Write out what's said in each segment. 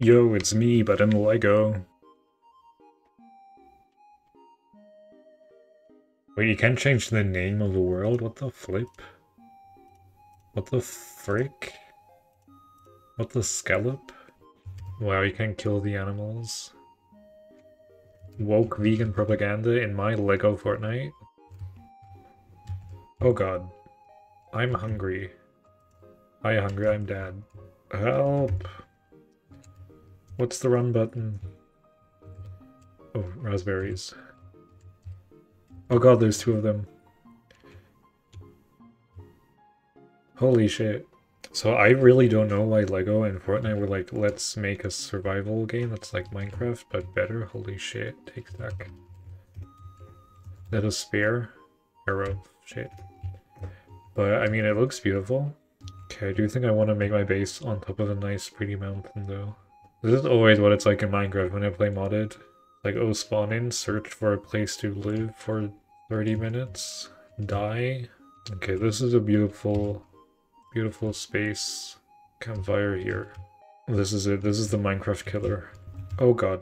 Yo, it's me, but in Lego. Wait, you can't change the name of the world? What the flip? What the frick? What the scallop? Wow, you can kill the animals. Woke vegan propaganda in my Lego Fortnite? Oh god. I'm hungry. Hi hungry, I'm dad. Help! What's the run button? Oh, raspberries. Oh god, there's two of them. Holy shit. So I really don't know why Lego and Fortnite were like, let's make a survival game that's like Minecraft, but better. Holy shit, take stack. That a spear? Arrow. Shit. But I mean, it looks beautiful. Okay, I do think I want to make my base on top of a nice pretty mountain though. This is always what it's like in Minecraft when I play modded. Like, oh, spawn in, search for a place to live for 30 minutes, die. Okay, this is a beautiful, beautiful space campfire here. This is it. This is the Minecraft killer. Oh god.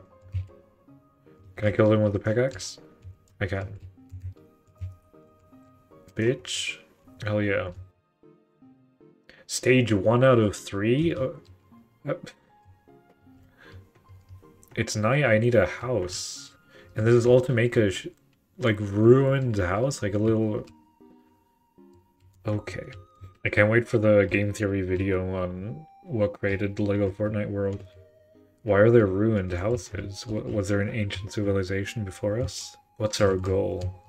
Can I kill him with the pickaxe? I can. Bitch. Hell yeah. Stage 1 out of 3? Uh, uh, it's night, I need a house. And this is all to make a, like, ruined house? Like a little... Okay. I can't wait for the game theory video on what created the LEGO Fortnite world. Why are there ruined houses? Was there an ancient civilization before us? What's our goal?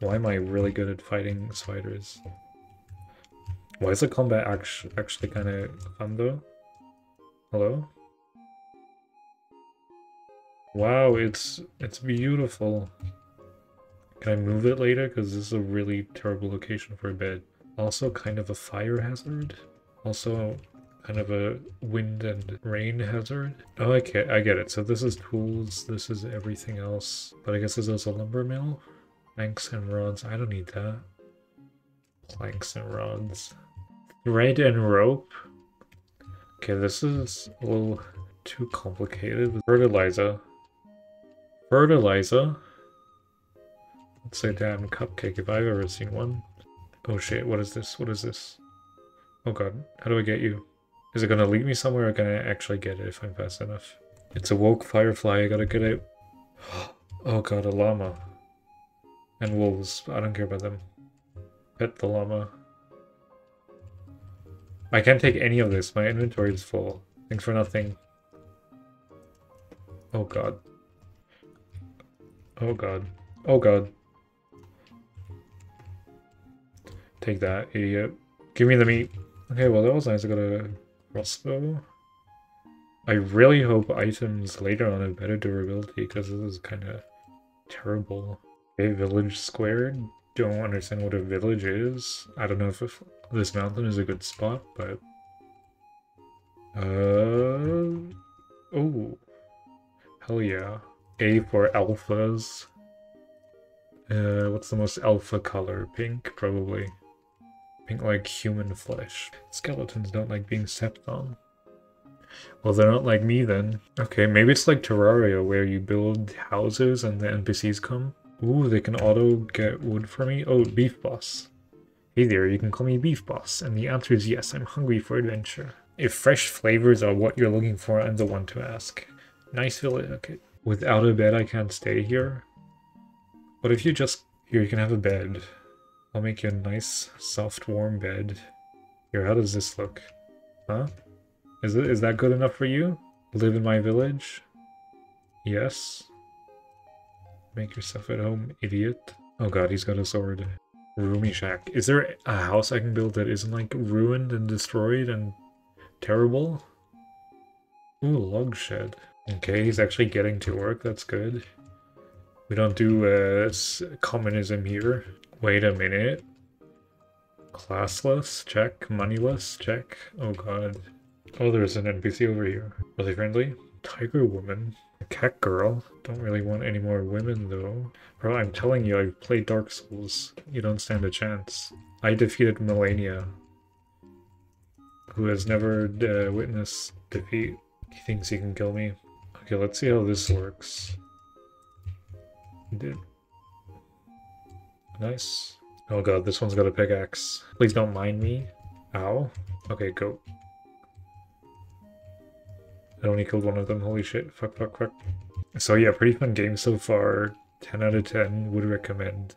Why am I really good at fighting spiders? Why is the combat actually, actually kind of fun though? Hello? Wow, it's it's beautiful. Can I move it later? Because this is a really terrible location for a bed. Also kind of a fire hazard. Also kind of a wind and rain hazard. Oh, okay, I get it. So this is tools, this is everything else. But I guess this is a lumber mill. Planks and rods. I don't need that. Planks and rods. Thread and rope. Okay, this is a little too complicated. Fertilizer. Fertilizer? It's a damn cupcake if I've ever seen one. Oh shit, what is this? What is this? Oh god, how do I get you? Is it gonna lead me somewhere or can I actually get it if I'm fast enough? It's a woke firefly, I gotta get out. Oh god, a llama. And wolves, I don't care about them. Pet the llama. I can't take any of this, my inventory is full. Thanks for nothing. Oh god. Oh god. Oh god. Take that, idiot. Give me the meat. Okay, well that was nice. I got a crossbow. I really hope items later on have better durability because this is kind of terrible. Okay, village square. Don't understand what a village is. I don't know if, if this mountain is a good spot, but... Uh... Oh. Hell yeah. A for alphas. Uh, what's the most alpha color? Pink, probably. Pink like human flesh. Skeletons don't like being stepped on. Well, they're not like me then. Okay, maybe it's like Terraria where you build houses and the NPCs come. Ooh, they can auto get wood for me. Oh, Beef Boss. Hey there, you can call me Beef Boss. And the answer is yes, I'm hungry for adventure. If fresh flavors are what you're looking for, I'm the one to ask. Nice village, okay. Without a bed, I can't stay here. But if you just... Here, you can have a bed. I'll make you a nice, soft, warm bed. Here, how does this look? Huh? Is, it, is that good enough for you? Live in my village? Yes? Make yourself at home, idiot. Oh god, he's got a sword. Roomy shack. Is there a house I can build that isn't like ruined and destroyed and terrible? Ooh, log shed. Okay, he's actually getting to work. That's good. We don't do uh, communism here. Wait a minute. Classless? Check. Moneyless? Check. Oh god. Oh, there's an NPC over here. Really friendly? Tiger woman? Cat girl? Don't really want any more women though. Bro, I'm telling you, I've played Dark Souls. You don't stand a chance. I defeated Malenia. Who has never uh, witnessed defeat. He thinks he can kill me. Okay, let's see how this works. Did. Nice. Oh god, this one's got a pickaxe. Please don't mind me. Ow. Okay, go. I only killed one of them, holy shit. Fuck, fuck, fuck. So yeah, pretty fun game so far. 10 out of 10, would recommend.